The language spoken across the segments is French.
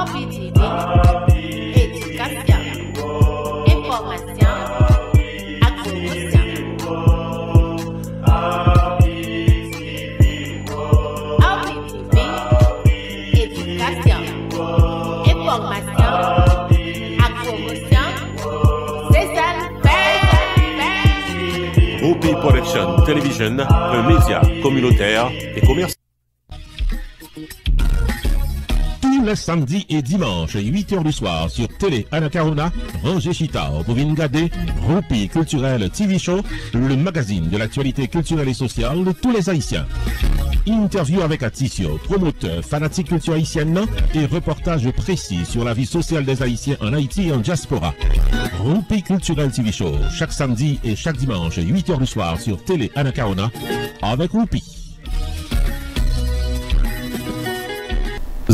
OPTV, éducation, information, ak promotion. Éducation, information, ak. C'est ça le fait. OP Production Television, un média communautaire et commercial. Tous les samedis et dimanches, 8h du soir, sur Télé Anacarona, Roger Chitao pour regarder Roupi Culturel TV Show, le magazine de l'actualité culturelle et sociale de tous les Haïtiens. Interview avec Aticio, promoteur, fanatique culture haïtienne et reportage précis sur la vie sociale des Haïtiens en Haïti et en diaspora. Roupi Culturel TV Show, chaque samedi et chaque dimanche, 8h du soir sur Télé Anacarona, avec Roupi.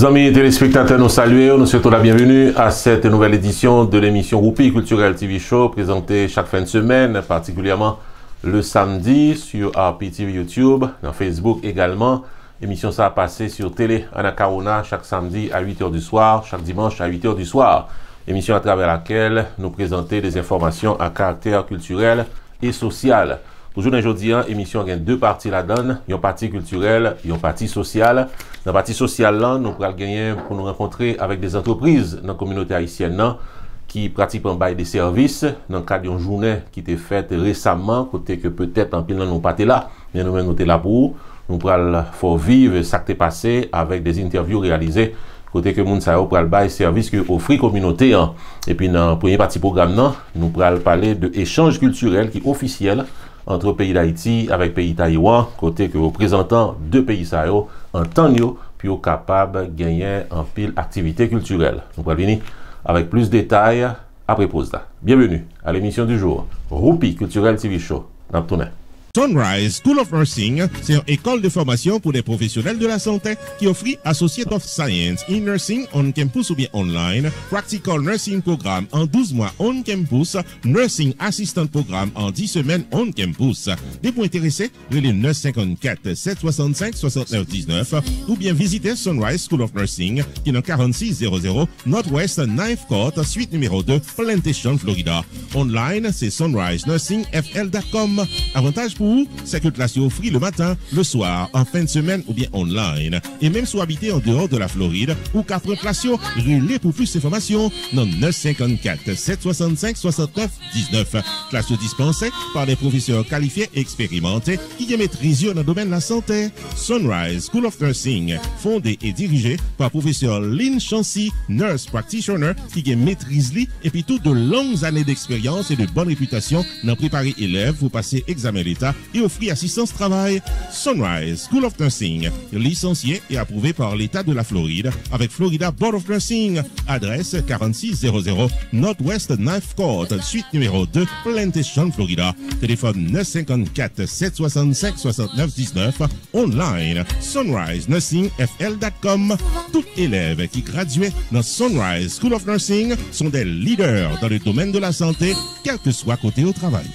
Amis téléspectateurs, nous saluons, nous souhaitons la bienvenue à cette nouvelle édition de l'émission Roupi Culturel TV Show présentée chaque fin de semaine, particulièrement le samedi sur RPTV YouTube, dans Facebook également. Émission ça a passé sur Télé Anacarona chaque samedi à 8h du soir, chaque dimanche à 8h du soir. Émission à travers laquelle nous présentons des informations à caractère culturel et social. Pou jounen jodi an, emisyon gen dè parti la dan, yon parti kulturel, yon parti sosyal. Nan parti sosyal lan, nou pral genyen pou nou renkontre avèk des antropriz nan kominote Haitien nan ki pratik pan bay de servis nan kad yon jounen ki te fèt resaman kote ke petèt an pil nan nou patè la, men nou men nou te la pou ou. Nou pral fò vive sakte pase avèk des intervyou realize kote ke moun sa yo pral bay servis ki ofri kominote an. Epi nan premye pati program nan, nou pral pale de echange kulturel ki ofisyel entre pays d'Haïti avec pays Taïwan, côté que représentants de pays sa yo en temps yo, puis au capable de gagner en pile activité culturelle. Nous pourrons venir avec plus de détails après pause là. Bienvenue à l'émission du jour, Roupi Culturel TV Show. Sunrise School of Nursing, c'est une école de formation pour les professionnels de la santé qui offre Associate of Science in Nursing on campus ou bien online, Practical Nursing Programme en 12 mois on campus, Nursing Assistant Programme en 10 semaines on campus. Des points intéressés, les 954 765 69 19 ou bien visiter Sunrise School of Nursing qui est dans 4600 Northwest 9th Court, suite numéro 2, Plantation, Florida. Online, c'est sunrisenursingfl.com. Avantage pour vous, c'est que le matin, le soir, en fin de semaine ou bien online. Et même si vous habitez en dehors de la Floride ou quatre places, relais pour plus d'informations dans 954 765 69 19. Classe dispensée par des professeurs qualifiés et expérimentés qui maîtrisent dans le domaine de la santé. Sunrise School of Nursing, fondé et dirigé par professeur Lynn Chancy, nurse practitioner qui maîtrise et puis toutes de longues années d'expérience et de bonne réputation dans préparer élèves pour passer examen d'État et offrir assistance travail. Sunrise School of Nursing, licencié et approuvé par l'État de la Floride avec Florida Board of Nursing. Adresse 4600 Northwest 9th Court, suite numéro 2, Plantation, Florida. Téléphone 954 765 69 19. Online, sunrisenursingfl.com. Tout élève qui graduait dans Sunrise School of Nursing sont des leaders dans le domaine de la santé, quel que soit côté au travail.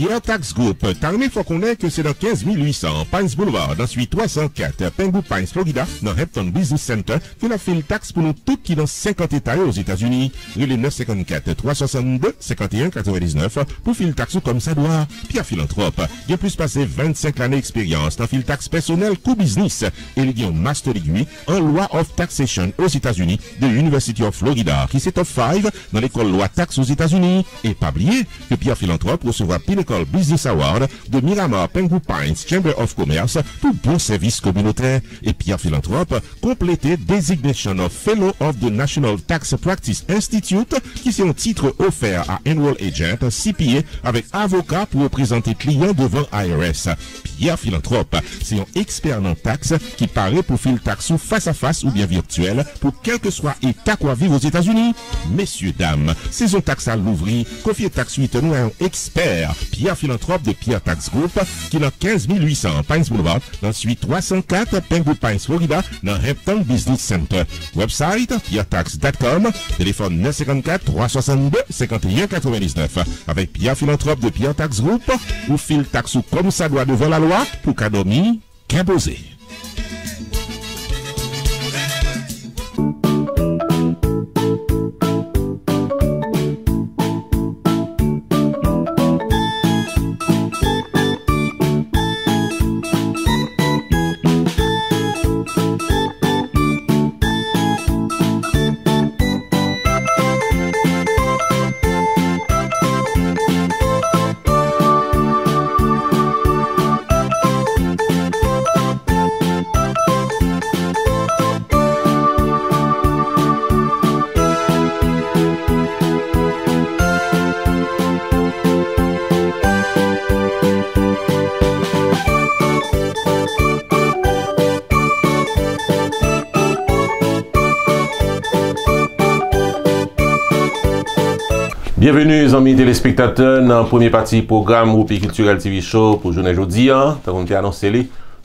Pierre Tax Group, Tarmé faut connaître que c'est dans 15 800 Pines Boulevard, dans suite 304, Pengu Pines, Florida, dans Hampton Business Center, que la file taxe pour nous toutes qui dans 50 États aux États-Unis. Relais 954 362 51 99 pour file taxe comme ça doit. Pierre Philanthrope, il a plus passé 25 années d'expérience dans file taxe personnel co business il a un master degree en loi of taxation aux États-Unis de l'University of Florida, qui s'est top 5 dans l'école loi taxe aux États-Unis. Et pas oublier que Pierre Philanthrope recevra Business Award de Miramar Pengu Pines Chamber of Commerce pour bon service communautaire. Et Pierre Philanthrope complété Designation of Fellow of the National Tax Practice Institute, qui c'est un titre offert à Enroll Agent CPA avec avocat pour représenter clients devant IRS. Pierre Philanthrope, c'est un expert en taxe qui paraît pour fil taxe face à face ou bien virtuel pour quel que soit état quoi vivre aux États-Unis. Messieurs, dames, saison taxe à l'ouvrir, confiez taxe 8 nous à un expert. Pierre Philanthrope de Pierre Tax Group qui dans 15 800 Pines Boulevard dans suite 304 Penwood Pines, Florida dans Hampton Business Center. Website pierretax.com, téléphone 954 362 51 99. Avec Pierre Philanthrope de Pierre Tax Group, ou fil taxe comme ça doit devant la loi pour cadomi, qu'imposer. Bienvenu zanmi telespektatèr nan premier pati program Roupi Kulturel TV Show pou jounen jodi an. Takon te anonsele,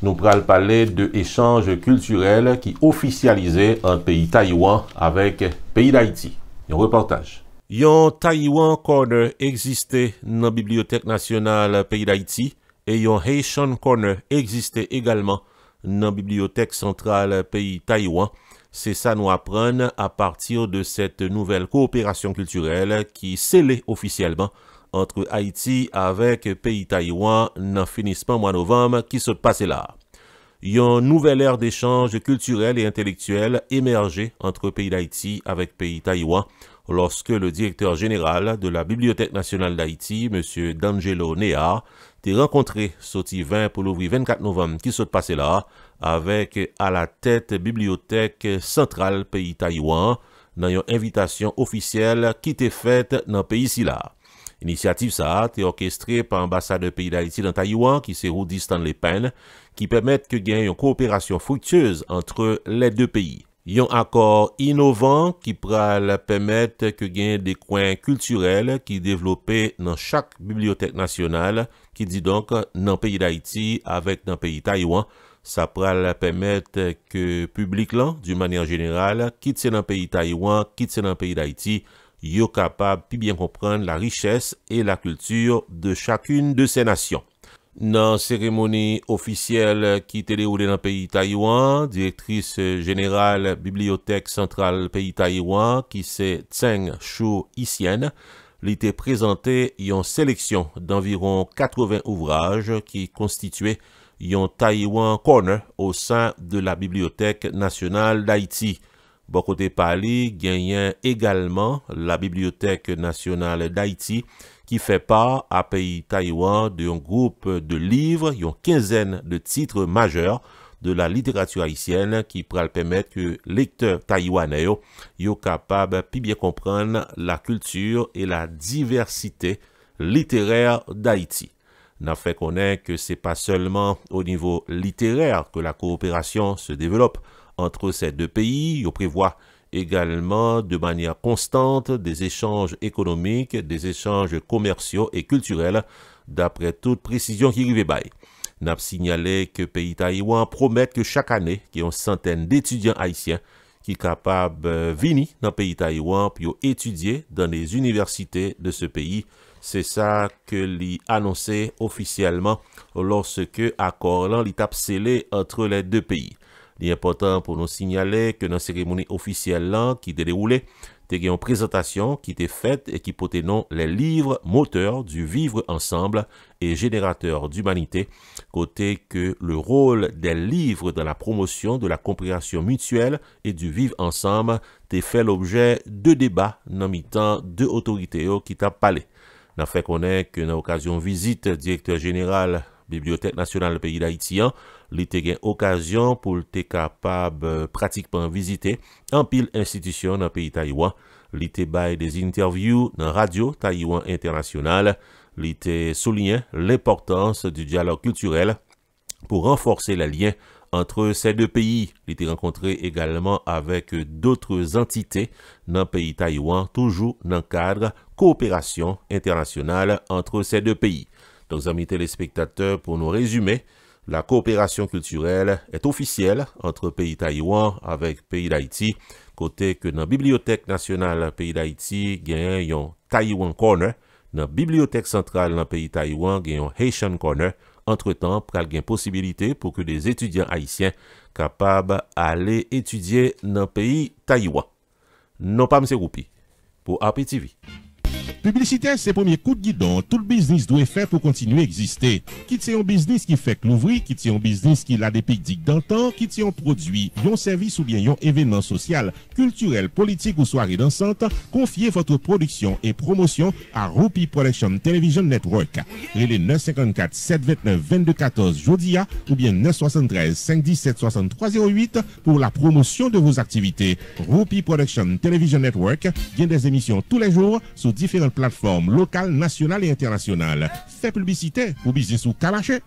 nou pral pale de echange kulturel ki ofisyalize an peyi Taiwan avek peyi d'Haïti. Yon reportaj. Yon Taiwan Corner egziste nan Bibliotek Nasyonal peyi d'Haïti e yon Haitian Corner egziste egalman nan Bibliotek Sentral peyi Taiwan. C'est ça nous apprendre à partir de cette nouvelle coopération culturelle qui scellée officiellement entre Haïti avec pays Taïwan dans finissement mois novembre qui se passait là. Une nouvelle ère d'échange culturel et intellectuel émergé entre pays d'Haïti avec pays Taïwan lorsque le directeur général de la Bibliothèque nationale d'Haïti, M. D'Angelo Nea, t'est rencontré sauti 20 pour l'ouvrir 24 novembre qui se passait là, avec à la tête Bibliothèque centrale pays Taïwan, dans une invitation officielle qui t'est faite dans le pays ici là. Inisiativ sa te orkestre pa ambasade peyi d'Haïti dan Taïwan ki se roudi Stanley Penn ki pemet ke gen yon kooperasyon fruktyeuse antre le de peyi. Yon akor inovan ki pral pemet ke gen de kwen kulturel ki devlope nan chak bibliotek nasyonal ki di donk nan peyi d'Haïti avèk nan peyi Taiwan. Sa pral pemet ke publik lan, du manyan jeneral, kit se nan peyi Taiwan, kit se nan peyi d'Haïti, yo kapab pi bien kompran la richès e la kultur de chakoun de se nasyon. nan seremoni ofisyel ki tele ou de nan peyi Taiwan, direktris general bibliotek sentral peyi Taiwan ki se Tseng Shou Isyen, li te prezante yon seleksyon d'environ 80 ouvraj ki konstitue yon Taiwan Corner au san de la Bibliotek Nationale d'Haïti. Bo kote pali, genyen egalman la Bibliotek Nationale d'Haïti ki fe pa a peyi Taiwan de yon group de livre, yon kinzen de titre majeur de la literatu haïtienne ki pral pemet ke lekteur Taiwanè yo yo kapab pi bie kompran la kultur e la diversite literèr d'Haïti. Nan fe konen ke se pa selman o nivou literèr ke la koopérasyon se develop, entre ces deux pays. Il prévoit également de manière constante des échanges économiques, des échanges commerciaux et culturels, d'après toute précision qui arrive bail. N'a signalé que pays Taïwan promet que chaque année, qu'il y a une centaine d'étudiants haïtiens qui sont capables de venir dans le pays Taïwan pour étudier dans les universités de ce pays c'est ça que l'y officiellement lorsque accord l'étape scellé entre les deux pays. Il est important pour nous signaler que dans la cérémonie officielle là, qui était déroulée, il y a une présentation qui était faite et qui portait nom les livres moteurs du vivre ensemble et générateur d'humanité, côté que le rôle des livres dans la promotion de la compréhension mutuelle et du vivre ensemble t'est fait l'objet de débats dans mi-temps deux autorités qui t'a parlé. N'a fait connaître que dans occasion visite directeur général Bibliothèque nationale du pays d'Haïti, li te gen okasyon pou te kapab euh, pratikpan vizite an pil institisyon nan peyi Taiwan. Li te bay des interview nan Radio Taiwan Internasyonal. Li te soulinyen l'importans du diyalog kulturel pou renforse la liyen entre se de peyi. Li te renkontre egalman avek doutre entite nan peyi Taiwan toujou nan kadre kooperasyon internasyonal entre se de peyi. Donk zami telespektateur pou nou rezume, La koopérasyon kulturel et ofisyel antre peyi Taiwan avèk peyi d'Haïti, kote ke nan Bibliotek Nasyonal peyi d'Haïti genyen yon Taiwan Corner, nan Bibliotek Sentral nan peyi Taiwan genyen yon Haitian Corner, entretan pral gen posibilite pou ke des etudyen Haitien kapab ale etudye nan peyi Taiwan. Non pa mse goupi, pou APTV. Publicité, c'est premier coup de guidon. Tout le business doit faire pour continuer à exister. Quitte un business qui fait que l'ouvrir, quitte un business qui a des pics d'antan, quitte c'est un produit, un service ou bien un événement social, culturel, politique ou soirée dansante, confiez votre production et promotion à Rupi Production Television Network. Relais 954 729 2214 Jodia ou bien 973 517 6308 pour la promotion de vos activités. Rupi Production Television Network vient des émissions tous les jours sur différentes plateforme locale, nationale et internationale. Fais publicité pour business ou cabacher.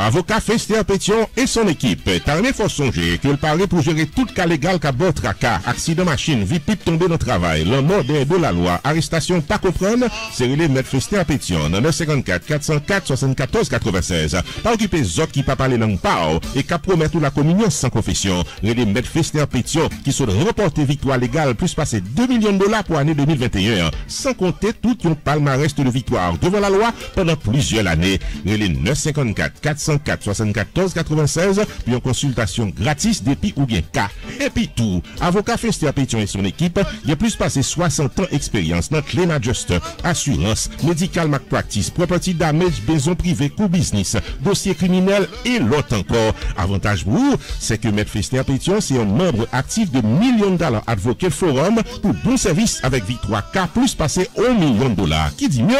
Avocat Fester Pétion et son équipe. T'as faut songer que le parler pour gérer tout cas légal qu'à bord tracas, accident machine, vie pipe tomber dans travail, le mort de la loi, arrestation pas comprendre, c'est relé mettre Fester Pétion dans 954 404 74 96. Pas occuper zot qui pas parler langue pao et qu'à promettre la communion sans confession. Relé mettre Fester Pétion qui sont remporté victoire légale plus passer 2 millions de dollars pour l'année 2021. Sans compter tout un palmarès de victoire devant la loi pendant plusieurs années. Relé 954 400 104 74 96 puis en consultation gratis depuis ou bien cas. Et puis tout, avocat Fester Pétion et son équipe, il a plus passé 60 ans d'expérience dans Claim Adjuster, assurance, medical malpractice, property damage, maison privée, co business, dossier criminel et l'autre encore. Avantage pour vous, c'est que Maître Fester Pétion, c'est un membre actif de Million Dollar Advocate Forum pour bon service avec victoire K plus passé au million de dollars. Qui dit mieux?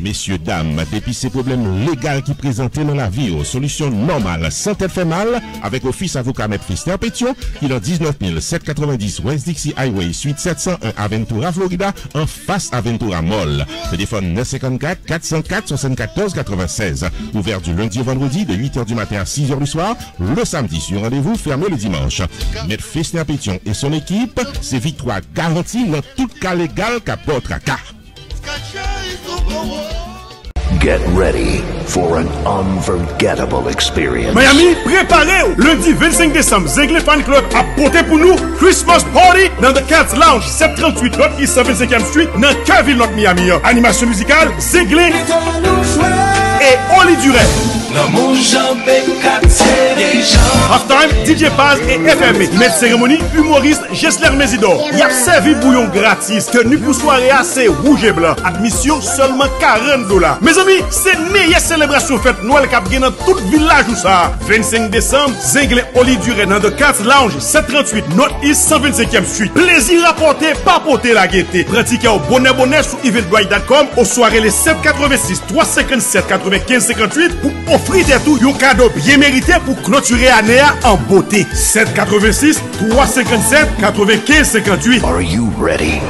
Messieurs, dames, depuis ces problèmes légaux qui présentaient dans la vie aux solutions normales sans tête fait mal avec Office Avocat Maître Christian Pétion qui est 19 790 West Dixie Highway Suite 701 Aventura Florida en face Aventura Mall. Téléphone 954 404 74 96. Ouvert du lundi au vendredi de 8h du matin à 6h du soir. Le samedi sur rendez-vous fermé le dimanche. Maître Christian Pétion et son équipe, c'est victoire garantie dans tout cas légal qu'à votre cas. Get ready for an unforgettable experience. Miami, préparez -vous. Lundi 25 décembre, Zingle Fan Club a poté pour nous Christmas Party dans The Cats Lounge, 738 North East 125e Street, dans Kevin Lock Miami. Animation musicale, Zingle et Oli Duret. Nan moun jan pe katse de jan Halftime, DJ Paz e FME Met seremoni, humorist Jessler Mezidor Yap servi bouyon gratis Tenu pou soare a se rouge e blan Admisyon seulement 40 dola Mez ami, se neye celebrasyon fèt Noel kap gen nan tout village ou sa 25 décembre, zengle Oli Duren Nan de Katz Lounge, 738 North East 125e Suite Plezi rapote, papote la gete Pratike ou bonè bonè sou evildoy.com Ou soare le 786 357 9558 Pou pour offrir des tout un cadeau bien mérité pour clôturer l'année en beauté. 786 357 95 58. Are you ready?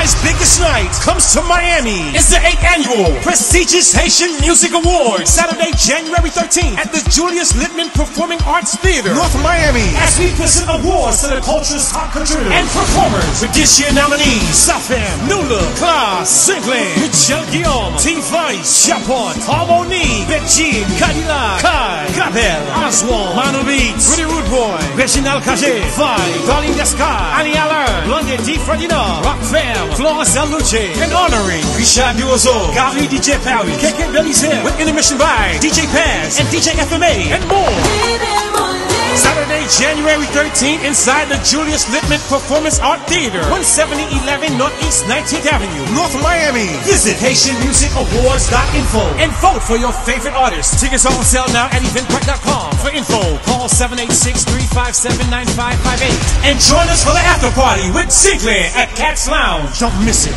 HMI's biggest night comes to Miami. It's the 8th annual prestigious Haitian Music Awards, Saturday, January 13th at the Julius Littman Performing Arts Theater, North Miami. As we present awards to the culture's hot couture and performers with this year nominees Safem, Nula, Klaas, Sinclair, Michel Guillaume, T Vice, Chapon, Harmonie, Betchin, Kadila, Kai, Gabel, Oswald, Manu Beats, Rudy Rude Boy, Reginald Cage, Five, Darling Descar, Annie Alain, Blondie D. Ferdinand, Rock Fam, Florence Luce, and honoring Richard Duozo, Gary DJ Perry, KK Belly's here with intermission by DJ Paz and DJ FMA and more. Saturday, January 13th, inside the Julius Littman Performance Art Theater, 17011 Northeast 19th Avenue, North Miami. Visit HaitianMusicAwards.info and vote for your favorite artist. Tickets are on sale now at eventbrite.com. For info, call 786-357-9558 and join us for the after party with Sinclair at Cat's Lounge. Don't miss it.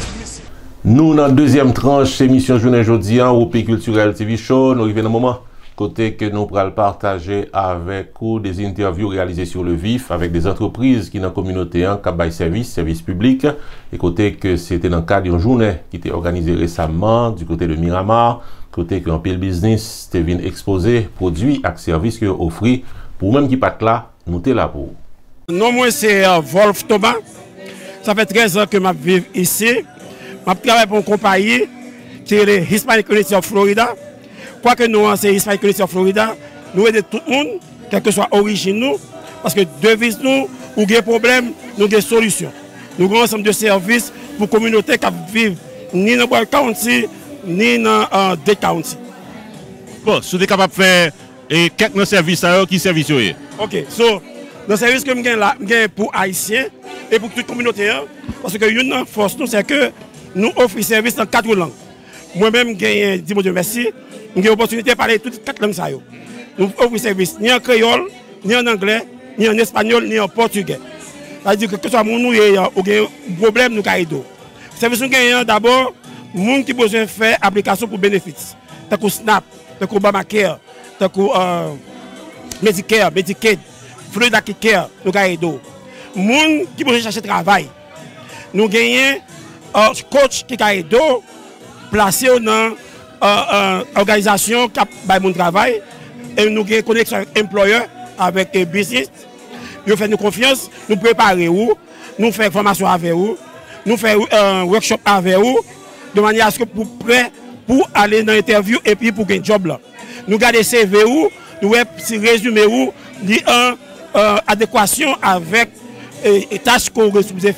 Nou nan deuxième tranche emisyon jounen jodi an ou Pi Kulturel TV Show, nou rive nan mouman kote ke nou pral partaje avek ou des interview realize sur le vif avek des entreprise ki nan kominote an kap bay servis, servis publik e kote ke se te nan kade yon jounen ki te organize resamman du kote de Miramar kote ki an pil biznis te vin expose prodwi ak servis ki yo ofri pou mèm ki pat la nou te la pou. Non mwen se euh, Wolf Thomas. Sa fè 13 an ke m ap viv isi. M ap travè pou m kompayi ki le Hispanic Community of Florida. Kwa ke nou an se Hispanic Community of Florida, nou ede tout moun, kelke swa orijin nou, paske devis nou, ou gen problem, nou gen solusyon. Nou gen ansem de servis pou komunote kap viv ni nan Boyle County, ni nan uh, Day County. Bon, sou de kapap fè e, kek nan servis a yo ki servis yo ye? Ok, so, nan servis ke m gen la, m gen pou Haitien, e pou tout komunote yo, paske yon nan fos nou se ke nou ofri servis nan katrou lang. Mwen men m gen, euh, di mou de mersi, m gen opotunite pale tout kat lang sa yo. Nou ofri servis ni an kreyol, ni an angle, ni an espanyol, ni an portugè. A di ke ke sa moun nou ye ou gen problem nou ka edo. Servis nou gen yon d'abord, moun ki bozen fè aplikasyon pou benefits. Takou SNAP, takou Obamacare, takou Medicare, Medicaid, Florida Care, nou ka edo. Moun ki bozen chache travay. Nou genyen coach ki ka edo, plase ou nan organizasyon kap bay moun travay, e nou genyen koneksyon employer avèk business, yo fè nou konfians, nou prepare ou, nou fè formasyon avè ou, nou fè workshop avè ou, de manye aske pou pre, pou ale nan interview, epi pou gen job la. Nou gade CV ou, nou wè si rezume ou, li an adekwasyon avèk etaj kou resoubze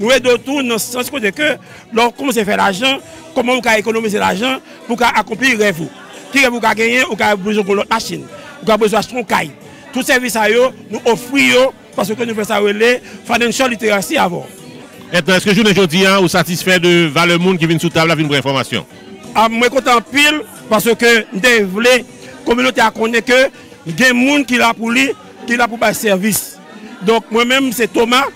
fè ya. Nou wè doutou nan sens de lò koum se fè l'ajan, koman ou ka ekonomize l'ajan, pou ka akompli rev ou. Ki rev ou ka genyen, ou ka bezon kon lot machin, ou ka bezon achon kay. Tout servis a yo, nou ofri yo, paske nou fè sa wè financial literacy avon. Etan, eske jounen jodi an ou satisfè de vale moun ki vin sou tabla vin bre informasyon? Mwen kontan pil, paske nde vle, kominote akone ke, gen moun ki la pou li, ki la pou bay servis. Donk mwen menm se Thomas,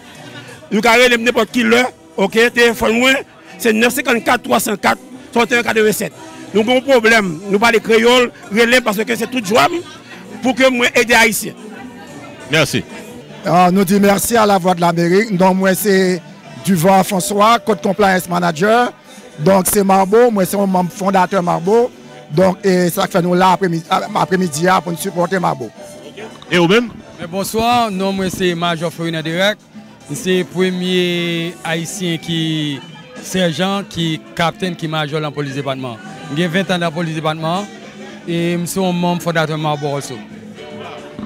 nou ka re lem nepot ki lè, ok, telefon mwen, se 954-304-3147. Nou kon problem, nou pa de kreyol, re lem paske se tout jwam, pou ke mwen ede a isi. Mersi. Nou di mersi a la Voix de l'Amérique. Don mwen se Duvon François, Code Compliance Manager. Donk se Marbo, mwen se moun fondateur Marbo. Donk e sa k fè nou la apremidi ya pou nou supporte Marbo. E ou men? Bonsoir, nou mwen se Major Florina Direk. Mwen se premier Haitien ki serjan, ki kapten, ki major lan polis departement. Mwen gen 20 an la polis departement. E mwen se moun fondateur Marbo also.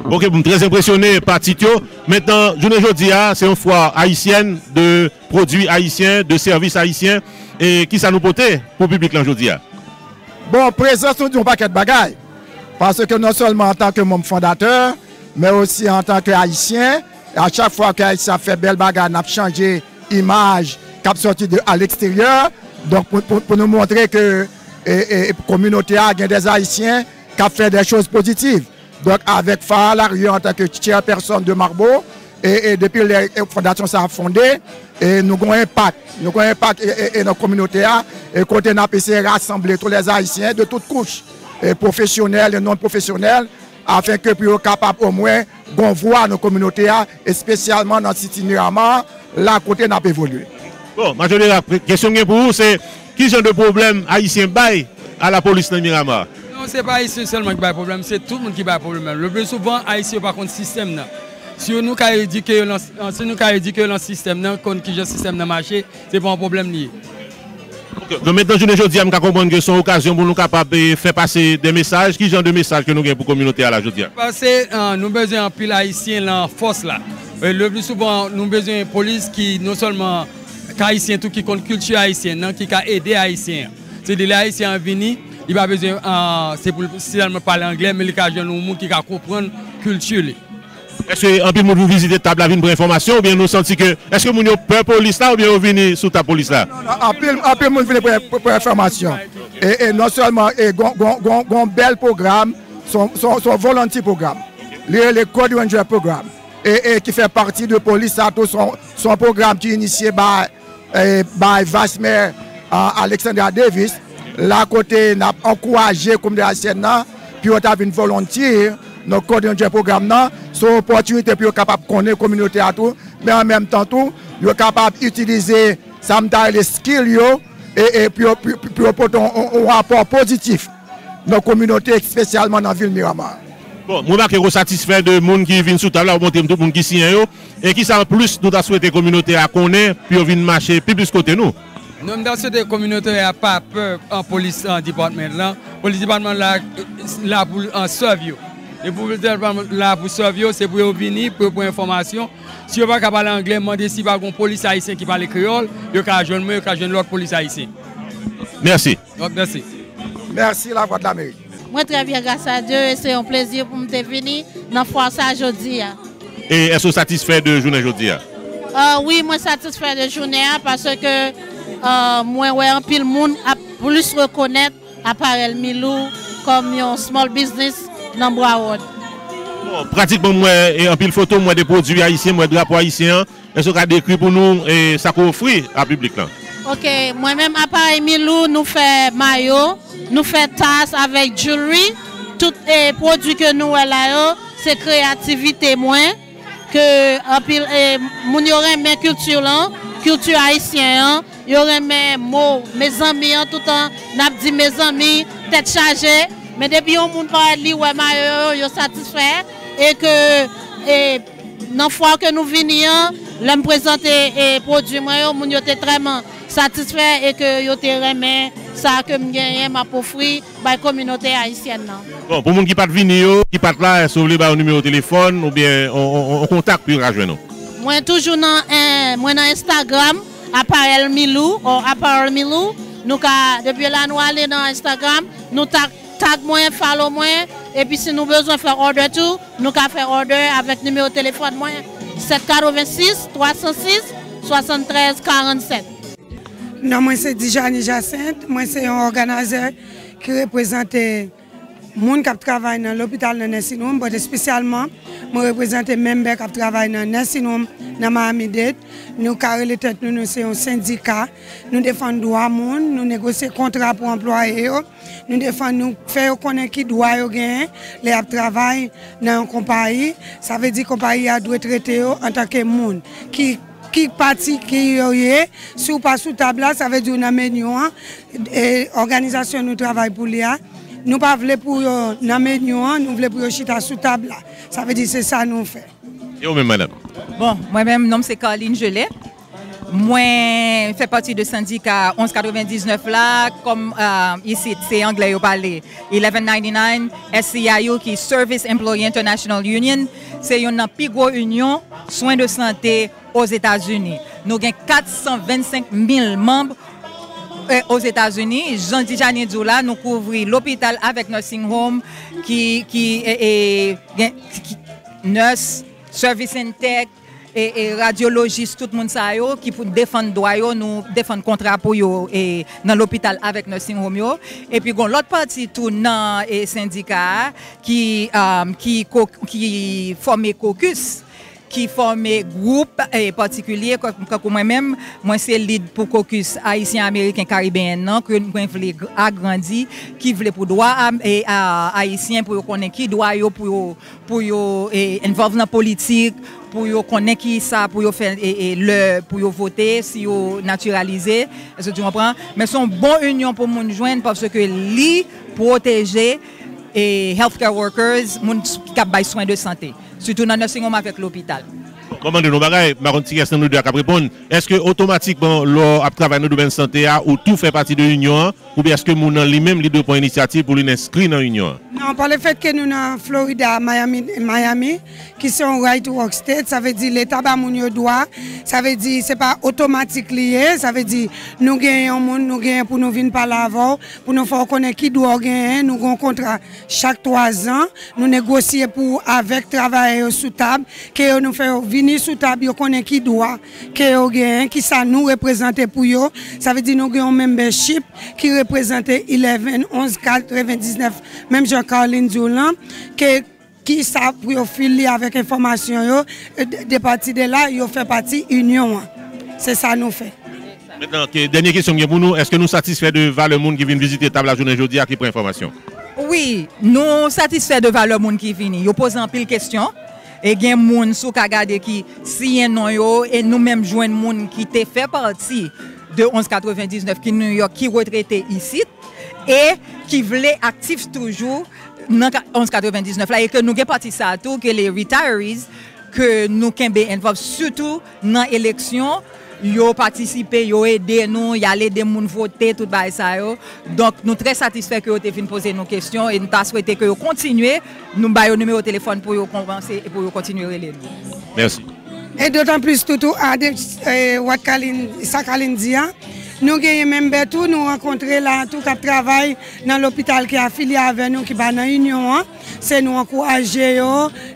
Ok, pou m trez impresyoné pa tityo. Mèten, jounen jodi a, se yon fwa haisyen, de prodwi haisyen, de servis haisyen. E ki sa nou pote pou publik lan jodi a? Bon, prezant nou di yon paket bagay. Parce ke non solman an tanke moun fondateur, mè osi an tanke haisyen. A chak fwa ke haisyen fè bel bagay, nap chanje imaj kap sorti de al eksteryor. Donk pou nou montre ke kominote a gen des haisyen kap fè des chos pozitiv. Donk avek Fahal Aryo an tanke tiè person de Marbo e depi le fondasyon sa fonde nou kon impak nou kon impak e nou kominote a e kote nan pese rassemble tout les haisyen de tout kouch profesyonel e non profesyonel afen ke pi yo kapap o mwen gon vwa nou kominote a espesyalman nan siti Niraman la kote nan pe evolue Bon, majole la kesyon gen pou ou se ki jen de problem haisyen bay a la polis nan Niraman Non, se pa Haitien selman ki bay problem, se tout moun ki bay problem. Le ple souvan, Haitien pa kont sistem nan. Si nou ka edike yo lan sistem nan, kont ki jen sistem nan mache, se pa an problem liye. Don metan jounen jodi am ka kompon gen son okasyon pou nou kapap fe pase de mesaj, ki jen de mesaj ke nou gen pou kominote a la jodi am? Pase nou bezen an pil Haitien lan fos la. Le ple souvan nou bezen polis ki non solman ka Haitien tou ki kont kultu Haitien nan, ki ka ede Haitien. Se de le Haitien vini, I ba beze, se pou si alme pale angle, me li ka jen nou moun ki ka koupran kultur li. Eske anpil moun pou vizite tab la vin pou informasyon ou bien nou santi ke, eske moun yo pe polis la ou bien ou vini sou tab polis la? Anpil moun vini pou informasyon. E non selman, gon bel program, son volanti program. Li e le Code Ranger program. E ki fe parti de polis sa tou son program ki inisye by Vice Mayor Alexandra Davis. La kote nap ankouaje koum de asyen nan, pi yo ta nan koordinatye program nan, sou opotunite pou yo kapap konen kominote atou, men an menm tan tou, yo kapap utilize samday le skill yo, e, e pou yo poton an rapor pozitif nan kominote spesyalman nan vil Miramar. Bon, mwen bak e ro satisfè de moun ki vin sou tabla ou moun temtou moun ki siyen yo, e ki sa an plus nou ta souwete kominote a konen, pou yo vin mache pi plus kote nou. Nou mwen ta souwete kominote a pa pe an polis an department lan, polis department la pou an serv yo. Et pour le département là pour survie, c'est pour venir, pour pour information. Si vous ne pas parler anglais, demandez si vous avez une police haïtienne qui parle créole, vous pouvez joindre moi, vous pouvez joindre l'autre police haïtienne. Merci. Donc, merci. Merci la voix de l'Amérique. Moi, très bien, grâce à Dieu, et c'est un plaisir pour me venir dans la ça aujourd'hui. hein. Et est-ce que vous satisfait de journée aujourd'hui? hein? Euh, oui, moi satisfait de journée hein, parce que euh, moi, ouais, un pile monde a plus reconnaître appareil Milou comme un small business dans Broward. Bon, pratiquement, moi, et en pile photo, moi, des produits haïtiens, moi, drapeau haïtien, est-ce vous avez décrit pour nous et ça qu'on offre à public là? Ok, moi-même, appareil Milou, nous fait maillot, nous fait tasse avec jewelry. Tous les produits que nous avons là, c'est créativité moins que en pile, y aurait mes culture là, culture haïtienne, hein. y aurait mes mots, mes amis, tout le temps, n'a dit mes amis, tête chargée. Mais depuis on moun parle li ouais maillot, yo satisfait et que dans la fois que nous venions, l'homme présenter et produit moi, yo, moun yo était vraiment satisfait et que yo te remet ça que gagné m'a offrir par la communauté haïtienne. nan. Bon, pour les gens qui ne sont pas yo, qui ne sont pas là, est-ce que vous un numéro de téléphone ou bien on, on, on contacte pour rejoindre? Moi toujours dans euh, moi dans Instagram, appareil Milou ou appareil Milou. Nous ka depuis là nous aller dans Instagram, nous tag tag moi, follow moi et puis si nous besoin faire order tout, nous ka faire order avec numéro de téléphone moi 786 306 73 47. Non, moi c'est Dijani Jacinthe, moi c'est un organisateur qui représente les gens qui travaillent dans l'hôpital de mais spécialement, je représente les membres qui travaillent dans Home dans Miami-Dade. Nous, carré les têtes, nous, nous sommes un syndicat, nous défendons les droits des gens, nous négocions contrat pour employer, nous défendons, nous faisons connaître qui doit gagner, les travail dans une compagnie. Ça veut dire que la compagnie doit traiter en tant que monde qui qui parti qui yé, si ou pas sous table ça veut dire qu'on menu hein, et organisation nous travaille pour lui. Nous pas voulons pour yo nan menu hein, nous voulons pour yo chita sous table là. Ça veut dire c'est ça nous fait. Et vous-même, madame? Bon, moi-même, nom c'est Caroline Gelet. Moi, fais partie du syndicat 1199 là, comme euh, ici, c'est anglais, vous parlez. 1199 SCIU, qui est Service Employee International Union, c'est une plus grosse union soins de santé aux États-Unis. Nous avons 425 000 membres euh, aux États-Unis. Jean Dijani Djoula, nous couvrons l'hôpital avec nursing home qui, qui est, nurse, service intake et, et radiologiste, tout le monde qui pour défendre droit nous défendre contrat pour et dans l'hôpital avec nursing home. Et puis l'autre partie tout dans et syndicat qui euh, qui qui caucus qui forme groupe eh, particulier comme moi-même moi c'est lead pour caucus haïtien américain caribéen non que nous voulons agrandir qui voulait pour droit et à haïtien pour connaître qui doit yo pour pour eh, involve dans politique pour connaître qui ça pour et, et le pour voter si yo naturaliser est-ce que tu comprends? Mais son bon union pour moun joindre parce que li protéger et healthcare workers moun qui bay soins de santé surtout dans nursing home avec l'hôpital Comment de nos bagages, nous deux à répondre. Est-ce que automatiquement, l'on a dans le domaine de santé, ou tout fait partie de l'union, ou bien est-ce que nous lui-même, lui, prend initiative pour l'inscrire dans l'union? Non, par le fait que nous dans Florida, Miami, Miami, qui sont right to ça veut dire l'État ba moun yo droit, ça veut dire c'est pas automatique lié, ça veut dire nous gagnons monde, nous gagnons pour nous venir par l'avant, pour nous faire connaître qui doit gagner, nous avons un contrat chaque trois ans, nous négocions pour avec travailleurs sous table, que nous faisons venir sous table, yo connaît qui doit, que yo gagne, qui ça nous représente pour yo, ça veut dire nous avons un membership qui représente 11, 11, 99, même Jean-Caroline Zoulan, que qui ça filer avec information yo, et de, partir de là, yo fait partie union. C'est ça nous fait. Maintenant, que- dernière question que pour nous, est-ce que nous satisfaits de voir le monde qui vient visiter table la journée aujourd'hui à qui prend information? Oui, nous satisfaits de valeur moun qui vini. Yo pose en pile question. Et gen moun sou ka gade qui si yon non yo et nous même joindre moun qui te fait partie de 1199 ki New York ki retrete isit e ki vle aktif toujou nan 1199 la e ke nou gen pati sa tou ke le retirees ke nou kenbe nan eleksyon yo patisipe, yo ede nou, yale de moun vote, tout sa yo. Donk nou tre satisfè ke yo te fin pose nou kestyon, e nou ta swete ke yo kontinue, nou ba yo numero telefon pou yo konvanse, e pou yo kontinue rele nou. Merci. Et d'autant plus toutou ade diyan, nou genye membe tou, nou renkontre la tou kap travay nan l'opital ki afili ave nou ki ba nan union an, se nou ankou aje yo,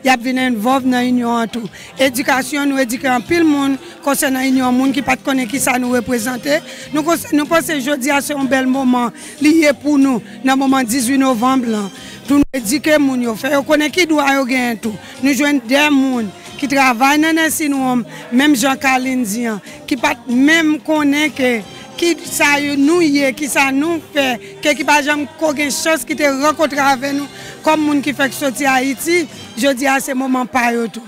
yap vinen vov nan union an tou. Edikasyon nou edike an pil moun konsen nan union moun ki pat konen ki sa nou represente. Nou konse jodi a se yon bel mouman liye pou nou nan mouman 18 novemb lan. Tou nou edike moun yo, fe yo konen ki dwa yo gen tou. Nou jwen den moun ki travay nan ensin wom, menm Jean Carlin diyan, ki ki sa yo nou ye, ki sa nou fe, ke ki pa jem kogen chos ki te rekotre ave nou, kom moun ki fek soti Haiti, jodi a se mouman pa yo tou.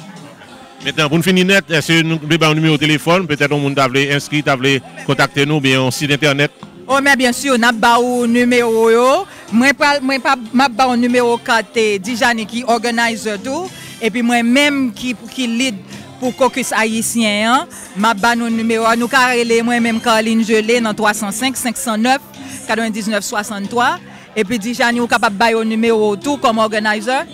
Metan, pou nou fini net, se nou beba un numero telefon, petè ton moun davle inskri, davle kontakte nou, biyon sit internet? Oh, men, bien sûr, numero yo, mwen pa map ba ou numero kate Dijani ki organize tou, epi mwen menm ki lead pou kokus haisyen an. Ma ba nou numero an. Nou karele mwen menm Karline Gelé nan 305-509-9963. E pi Dijani ou kapap bayo numero ou tou kom organizer.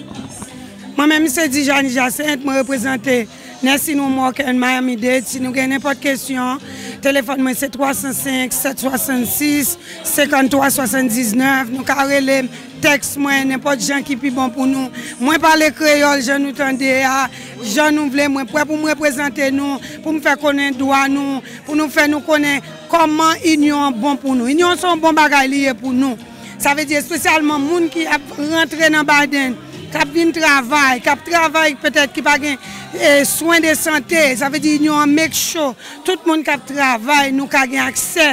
Mwen menm se Dijani Jacinthe mwen reprezenten. Nè si nou mwen ken Miami Dade, si nou gen nepot kesyon. Telefon mwen se 305 766 53 79, nou karele teks mwen, nepot jan ki pi bon pou nou. Mwen pale kreyol, jan nou tende a, jan nou vle mwen pre pou mwen reprezente nou, pou mwen fe konen doa nou, pou nou fe nou konen koman inyon bon pou nou. Inyon son bon bagay liye pou nou. Sa ve di espesyalman moun ki ap rentre nan baden, kap vin travay, kap travay petet ki pa gen soin de sante, sa ve di yon make show, tout moun kap travay, nou ka gen akse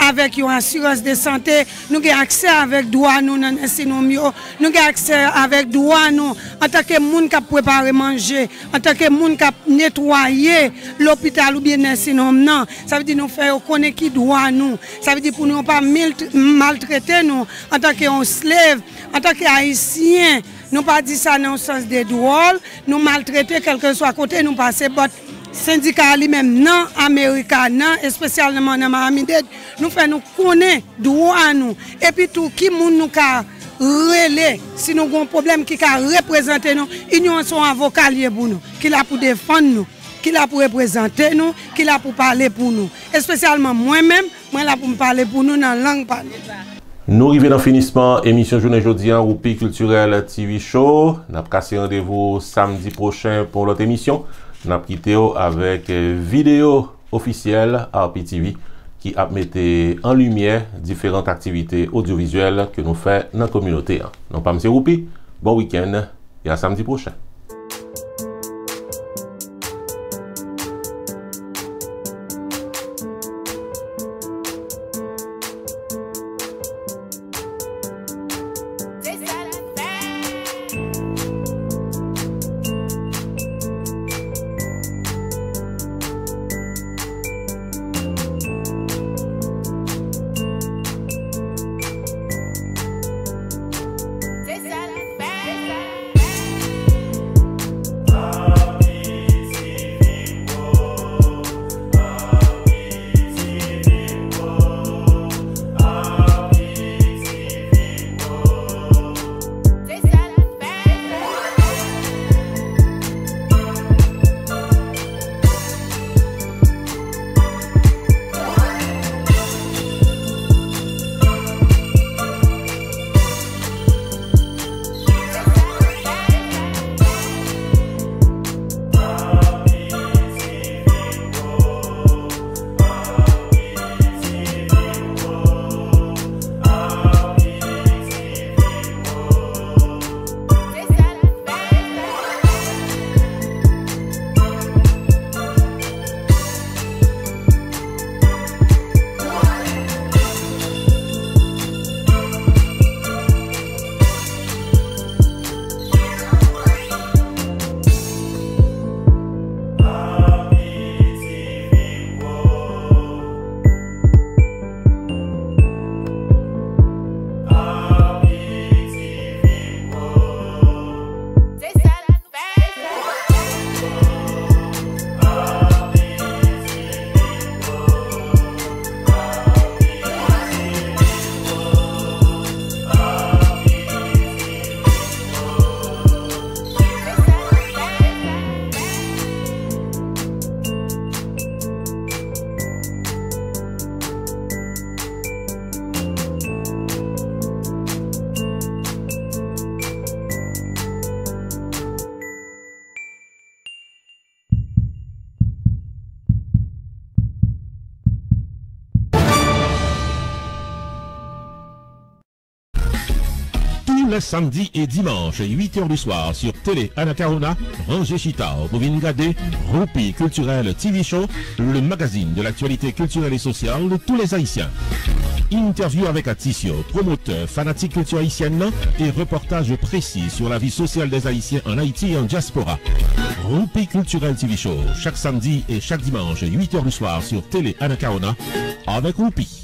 avèk yon assurance de sante, nou gen akse avèk doa nou nan ensinom yo, nou gen akse avèk doa nou, an take moun kap prepare manje, an take moun kap netwaye l'opital ou bien ensinom nan, sa ve di nou fè yo kone ki doa nou, sa ve di pou nou pa maltrete nou, an take yon slave, an take haisyen, Nou pa di sa nan sens de douol, nou maltrete kelke sou akote, nou pa se bot syndika li men nan Amerika nan, espesyalman nan Mahamided, nou fe nou kone douol an nou. E pi tou ki moun nou ka rele, si nou goun problem ki ka reprezente nou, inyon son avokal ye pou nou, ki la pou defan nou, ki la pou reprezente nou, ki la pou pale pou nou. Espesyalman mwen men, mwen la pou pale pou nou nan lang pale. Nou rive nan finisman, emisyon jounen jodi an Roupi Kulturel TV Show. Nap kase randevou samdi prochen pou lot emisyon. Nap kite yo avek eh, video ofisyel ARPI TV ki ap mette an lumye diferent aktivite audiovisuel ke nou fe nan kominote. Non pa mse Roupi, bon wikend, ya samdi prochen. Les samedis et dimanches, 8h du soir, sur Télé Anacarona, Ranger Chita, Bovine Gade, Roupi Culturel TV Show, le magazine de l'actualité culturelle et sociale de tous les Haïtiens. Interview avec Aticio, promoteur, fanatique culture haïtienne et reportage précis sur la vie sociale des Haïtiens en Haïti et en diaspora. Roupi Culturel TV Show, chaque samedi et chaque dimanche, 8h du soir sur Télé Anacarona, avec Roupi.